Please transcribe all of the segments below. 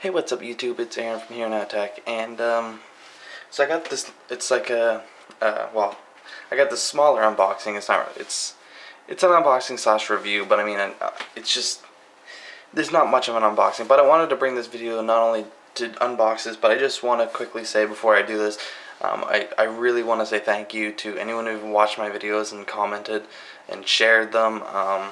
Hey, what's up YouTube? It's Aaron from Here Now Tech, and um, so I got this. It's like a, uh, well, I got this smaller unboxing. It's not. It's it's an unboxing slash review, but I mean, uh, it's just there's not much of an unboxing. But I wanted to bring this video not only to unbox this, but I just want to quickly say before I do this, um, I I really want to say thank you to anyone who watched my videos and commented and shared them, um,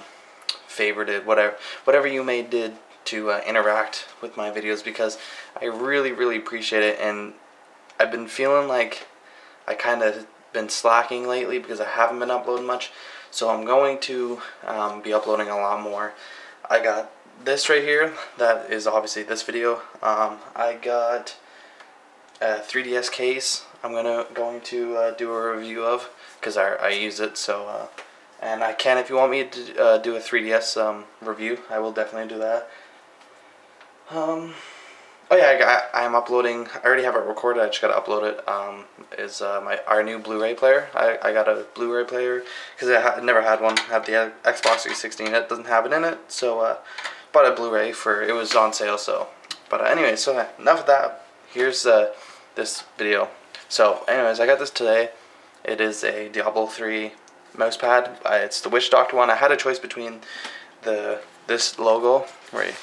favorited whatever whatever you may did to uh, interact with my videos because I really, really appreciate it. And I've been feeling like I kind of been slacking lately because I haven't been uploading much. So I'm going to um, be uploading a lot more. I got this right here. That is obviously this video. Um, I got a 3DS case. I'm gonna going to uh, do a review of because I, I use it. So uh, and I can if you want me to uh, do a 3DS um, review. I will definitely do that. Um, oh yeah, I, am uploading. I already have it recorded. I just gotta upload it. Um, is uh, my our new Blu-ray player. I, I got a Blu-ray player because I ha never had one. I have the Xbox 360. It doesn't have it in it, so uh, bought a Blu-ray for it was on sale. So, but uh, anyway, so enough of that. Here's uh, this video. So, anyways, I got this today. It is a Diablo 3 mousepad. Uh, it's the Witch Doctor one. I had a choice between the this logo right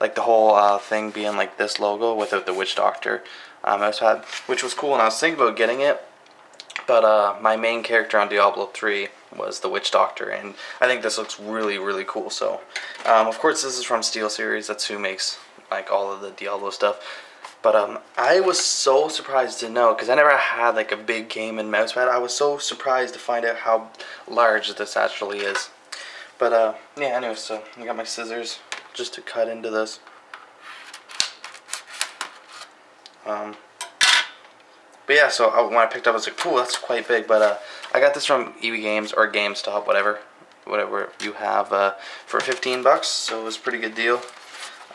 like the whole uh, thing being like this logo without the Witch Doctor uh, mouse pad, which was cool, and I was thinking about getting it, but uh, my main character on Diablo 3 was the Witch Doctor, and I think this looks really, really cool, so, um, of course this is from Steel Series. that's who makes, like, all of the Diablo stuff, but um, I was so surprised to know, because I never had, like, a big game in mousepad, I was so surprised to find out how large this actually is. But, uh, yeah, anyway, so I got my scissors just to cut into this. Um, but yeah, so I, when I picked up, I was like, "Cool, that's quite big." But uh, I got this from EB Games or GameStop, whatever, whatever you have, uh, for 15 bucks. So it was a pretty good deal.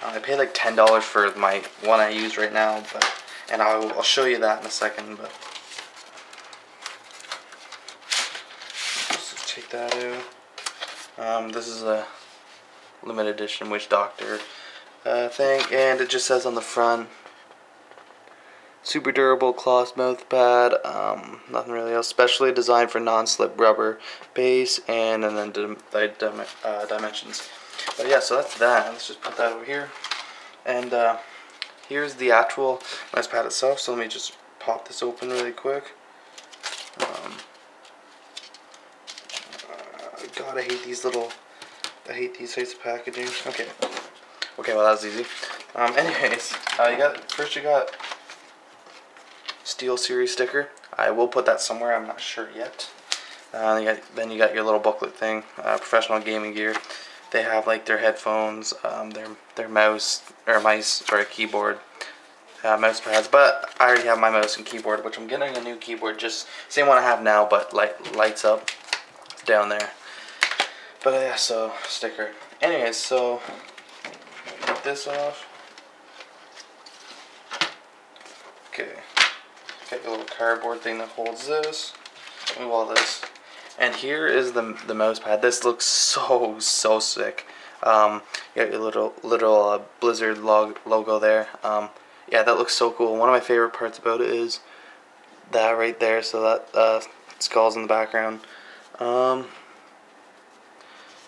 Uh, I paid like ten dollars for my one I use right now, but and I'll, I'll show you that in a second. But take that out. Um, this is a limited edition Witch Doctor uh, thing, and it just says on the front, super durable cloth mouth pad, um, nothing really else, specially designed for non-slip rubber base, and, and then dim uh, dimensions. But yeah, so that's that. Let's just put that over here. And uh, here's the actual mouse pad itself, so let me just pop this open really quick. Um, God, I hate these little I hate these types of packaging. Okay. Okay, well that was easy. Um, anyways, uh, you got first you got Steel Series sticker. I will put that somewhere. I'm not sure yet. Uh, you got, then you got your little booklet thing. Uh, professional gaming gear. They have like their headphones, um, their their mouse or mice or a keyboard, uh, mouse pads. But I already have my mouse and keyboard, which I'm getting a new keyboard, just same one I have now, but light lights up down there. But uh, yeah, so sticker. Anyways, so get this off. Okay. Got your little cardboard thing that holds this. Move all this. And here is the the mouse pad. This looks so so sick. Um, you got your little little uh, Blizzard log logo there. Um, yeah, that looks so cool. One of my favorite parts about it is that right there. So that uh, skull's in the background. Um,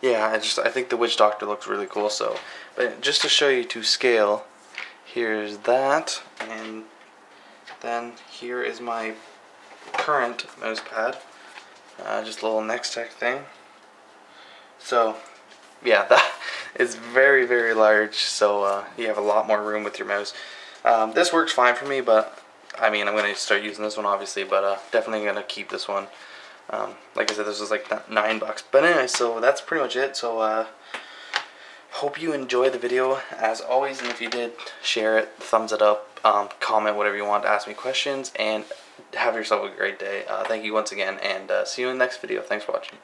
yeah, I just I think the Witch Doctor looks really cool. So, but just to show you to scale, here's that, and then here is my current mouse pad. Uh, just a little Nextech thing. So, yeah, that is very very large. So uh, you have a lot more room with your mouse. Um, this works fine for me, but I mean I'm gonna start using this one obviously, but uh, definitely gonna keep this one. Um, like I said, this was like nine bucks. But anyway, so that's pretty much it. So uh, hope you enjoyed the video as always. And if you did, share it, thumbs it up, um, comment whatever you want, ask me questions, and have yourself a great day. Uh, thank you once again, and uh, see you in the next video. Thanks for watching.